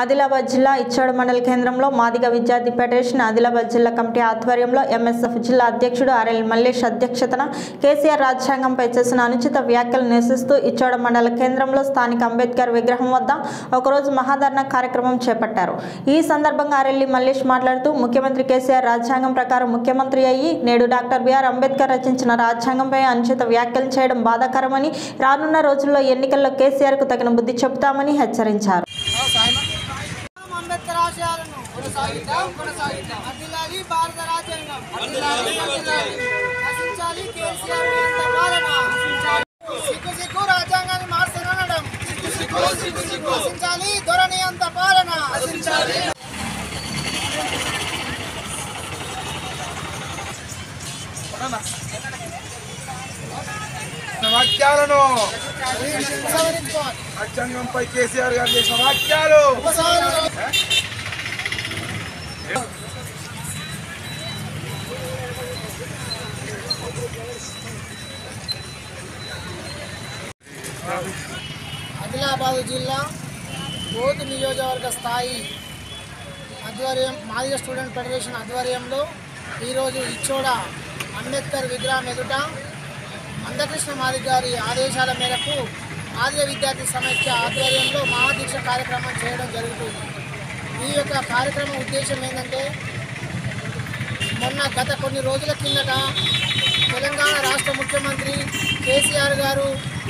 ఆదిలాబాద్ జిల్లా ఇచ్చోడ మండల కేంద్రంలో మాదిగ విద్యార్థి ఫెడరేషన్ ఆదిలాబాద్ జిల్లా కమిటీ ఆధ్వర్యంలో ఎంఎస్ఎఫ్ జిల్లా అధ్యక్షుడు ఆర్ఎల్ మల్లేష్ అధ్యక్షతన కేసీఆర్ రాజ్యాంగంపై చేసిన అనుచిత వ్యాఖ్యలు నిరసిస్తూ ఇచ్చోడ మండల కేంద్రంలో స్థానిక అంబేద్కర్ విగ్రహం వద్ద ఒకరోజు మహాధరణ కార్యక్రమం చేపట్టారు. ఈ సందర్భంగా ఆర్ఎల్లి మల్లేష్ మాట్లాడుతూ ముఖ్యమంత్రి కేసీఆర్ రాజ్యాంగం ప్రకారం ముఖ్యమంత్రి అయ్యి నేడు డాక్టర్ బిఆర్ అంబేద్కర్ రచించిన రాజ్యాంగంపై అనుచిత వ్యాఖ్యలు చేయడం బాధాకరమని రానున్న రోజుల్లో ఎన్నికల్లో కేసీఆర్కు తగిన బుద్ధి చెబుతామని హెచ్చరించారు. అంబేద్కర్ ఆశయాలను కొనసాగిద్దాం కొనసాగిద్దాం. అదిలాలి భారత రాజ్యాంగం. నశించాలి కేసీఆర్ పాలన సిగ్గు సిగ్గు రాజ్యాంగాన్ని మార్చనడం నశించాలి ధోరణి అంత పాలన. వాక్యాలను రాజ్యాంగంపై కేసీఆర్ గారు చేసిన వాక్యాలు ఆదిలాబాద్ జిల్లా బోధ్ నియోజకవర్గ స్థాయి ఆధ్వర్యం మాదిగ స్టూడెంట్ ఫెడరేషన్ ఆధ్వర్యంలో ఈరోజు ఇచ్చోడ అంబేద్కర్ విగ్రహం ఎదుట మందకృష్ణ మాదిగ గారి ఆదేశాల మేరకు మాదిగ విద్యార్థి సమైక్య ఆధ్వర్యంలో మహాదీక్ష కార్యక్రమం చేయడం జరుగుతుంది. ఈ యొక్క కార్యక్రమం ఉద్దేశం ఏంటంటే మొన్న గత కొన్ని రోజుల కిందట తెలంగాణ రాష్ట్ర ముఖ్యమంత్రి కేసీఆర్ గారు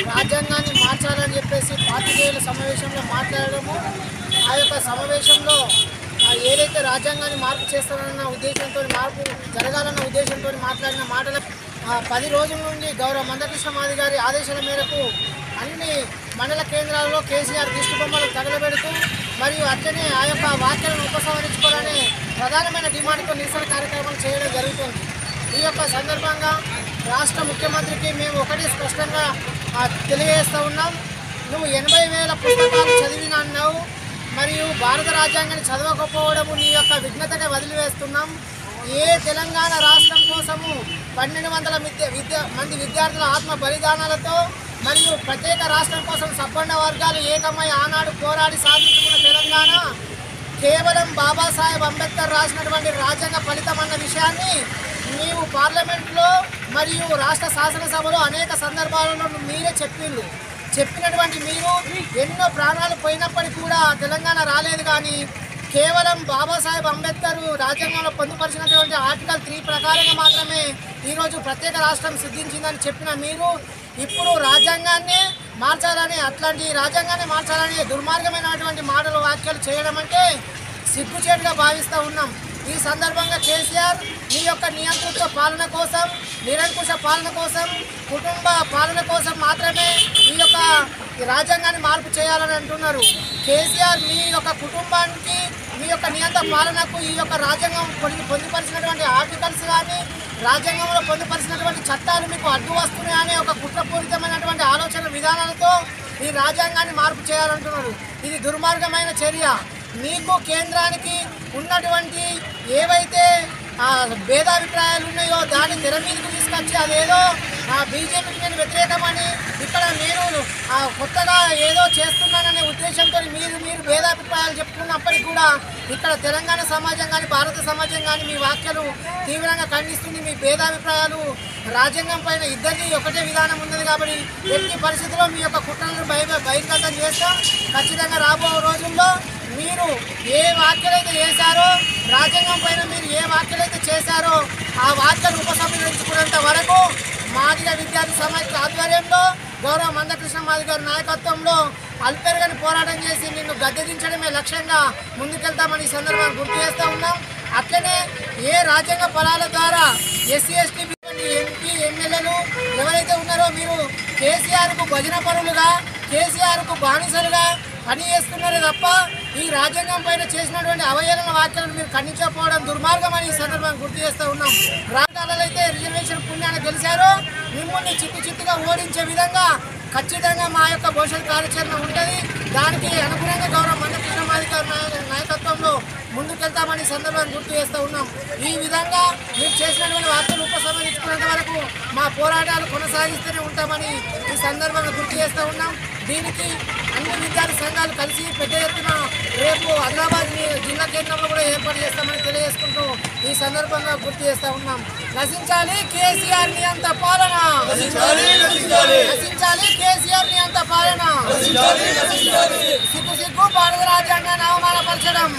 రాజ్యాంగాన్ని మార్చాలని చెప్పేసి పాత్రికేయుల సమావేశంలో మాట్లాడడము ఆ యొక్క సమావేశంలో ఏదైతే రాజ్యాంగాన్ని మార్పు చేస్తారన్న ఉద్దేశంతో మార్పు జరగాలన్న ఉద్దేశంతో మాట్లాడిన మాటల పది రోజుల నుండి గౌరవ మందకృష్ణ మాది గారి ఆదేశాల మేరకు అన్ని మండల కేంద్రాల్లో కేసీఆర్ దిష్టి బొమ్మలు తగలబెడుతూ మరియు అట్లనే ఆ యొక్క వాక్యాలను ఉపసంహరించుకోవాలని ప్రధానమైన డిమాండ్తో నిరసన కార్యక్రమాలు చేయడం జరుగుతుంది. ఈ యొక్క సందర్భంగా రాష్ట్ర ముఖ్యమంత్రికి మేము ఒకటి స్పష్టంగా తెలియజేస్తూ ఉన్నాం. నువ్వు ఎనభై వేల పుస్తకాలు చదివిన అన్నావు మరియు భారత రాజ్యాంగాన్ని చదవకపోవడము నీ యొక్క విఘ్నతగా వదిలివేస్తున్నాం. ఏ తెలంగాణ రాష్ట్రం కోసము పన్నెండు వందల విద్య విద్య మంది విద్యార్థుల ఆత్మ బలిదానాలతో మరియు ప్రత్యేక రాష్ట్రం కోసం సబ్బండ వర్గాలు ఏకమై ఆనాడు పోరాడి సాధి కేవలం బాబాసాహెబ్ అంబేద్కర్ రాసినటువంటి రాజ్యాంగ ఫలితం అన్న విషయాన్ని నీవు పార్లమెంట్లో మరియు రాష్ట్ర శాసనసభలో అనేక సందర్భాలలో మీరే చెప్పిండ్రు. చెప్పినటువంటి మీరు ఎన్నో ప్రాణాలు పోయినప్పటికీ కూడా తెలంగాణ రాలేదు కానీ కేవలం బాబాసాహెబ్ అంబేద్కర్ రాజ్యాంగంలో పొందుపరిచినటువంటి ఆర్టికల్ త్రీ ప్రకారంగా మాత్రమే ఈరోజు ప్రత్యేక రాష్ట్రం సిద్ధించిందని చెప్పిన మీరు ఇప్పుడు రాజ్యాంగాన్ని మార్చాలని అట్లాంటి రాజ్యాంగాన్ని మార్చాలని దుర్మార్గమైనటువంటి మాటలు వ్యాఖ్యలు చేయడం అంటే సిగ్గుచేటుగా భావిస్తూ ఉన్నాం. ఈ సందర్భంగా కేసీఆర్ మీ యొక్క నియంతృత్వ పాలన కోసం నిరంకుశ పాలన కోసం కుటుంబ పాలన కోసం మాత్రమే ఈ యొక్క రాజ్యాంగాన్ని మార్పు చేయాలని అంటున్నారు. కేసీఆర్ మీ యొక్క కుటుంబానికి మీ యొక్క నియంత్ర పాలనకు ఈ యొక్క రాజ్యాంగం పొంది పొందుపరిచినటువంటి ఆర్టికల్స్ కానీ రాజ్యాంగంలో పొందుపరిచినటువంటి చట్టాలు మీకు అడ్డు వస్తున్నాయనే ఒక కుట్రపూరితమైనటువంటి ఆలోచన విధానాలతో ఈ రాజ్యాంగాన్ని మార్పు చేయాలంటున్నారు. ఇది దుర్మార్గమైన చర్య. మీకు కేంద్రానికి ఉన్నటువంటి ఏవైతే భేదాభిప్రాయాలు ఉన్నాయో దాన్ని తెర మీదకు తీసుకొచ్చి అదేదో బీజేపీకి నేను వ్యతిరేకమని కొత్తగా ఏదో చేస్తున్నాననే ఉద్దేశంతో మీరు మీరు భేదాభిప్రాయాలు చెప్పుకున్నప్పటికీ కూడా ఇక్కడ తెలంగాణ సమాజం కానీ భారత సమాజం కానీ మీ వ్యాఖ్యలు తీవ్రంగా ఖండిస్తుంది. మీ భేదాభిప్రాయాలు రాజ్యాంగం పైన ఇద్దరిది ఒకటే విధానం ఉన్నది కాబట్టి ఎట్టి పరిస్థితుల్లో మీ యొక్క కుట్రలను బయ బహిర్గతం చేస్తాం. ఖచ్చితంగా రాబో రోజుల్లో మీరు ఏ వ్యాఖ్యలైతే చేశారో రాజ్యాంగం పైన మీరు ఏ వ్యాఖ్యలైతే చేశారో ఆ వ్యాఖ్యలు ఉపసంహరించుకున్నంత వరకు మాదిగ విద్యార్థి సమాజ ఆధ్వర్యంలో గౌరవ మందకృష్ణ మాది గారి నాయకత్వంలో అల్పెరగని పోరాటం చేసి నిన్ను గద్దెదించడమే లక్ష్యంగా ముందుకెళ్తామని ఈ సందర్భంగా గుర్తు చేస్తూ ఉన్నాం. అట్లనే ఏ రాజ్యాంగ ఫలాల ద్వారా ఎస్సీ ఎస్టీ ఎంపీ ఎమ్మెల్యేలు ఎవరైతే ఉన్నారో మీరు కేసీఆర్కు భజన పరులుగా కేసీఆర్కు బానిసలుగా పని చేస్తున్నారే తప్ప ఈ రాజ్యాంగం పైన చేసినటువంటి అవహేళన వ్యాఖ్యలను మీరు ఖండించకపోవడం దుర్మార్గం అని ఈ సందర్భాన్ని గుర్తు చేస్తూ ఉన్నాం. రాష్ట్రాలలో అయితే రిజర్వేషన్ పుణ్యాన్ని గెలిచారో. భూముల్ని చిట్టు చిట్టుగా ఓడించే విధంగా ఖచ్చితంగా మా యొక్క భవిష్యత్ కార్యాచరణ ఉంటుంది. దానికి అనుగుణంగా గౌరవ మండల అధికారి నాయకత్వంలో ముందుకెళ్తామని సందర్భాన్ని గుర్తు చేస్తూ ఉన్నాం. ఈ విధంగా మీరు చేసినటువంటి వార్తలు ఉపసంహరించుకునేంత వరకు మా పోరాటాలు కొనసాగిస్తూనే ఉంటామని ఈ సందర్భాన్ని గుర్తు చేస్తూ ఉన్నాం. దీనికి అన్ని విద్యార్థి సంఘాలు కలిసి పెద్ద ఎత్తున రేపు హైదరాబాద్ జిల్లా కేంద్రంలో కూడా ఏర్పాటు చేస్తామని తెలియజేసుకుంటూ ఈ సందర్భంగా గుర్తు చేస్తూ ఉన్నాం. నశించాలి కేసీఆర్ని అంత పాలన. నశించాలి కేసీఆర్ని పాలన. సిగ్గు సిగ్గు భారత రాజ్యాంగాన్ని అవమానపరచడం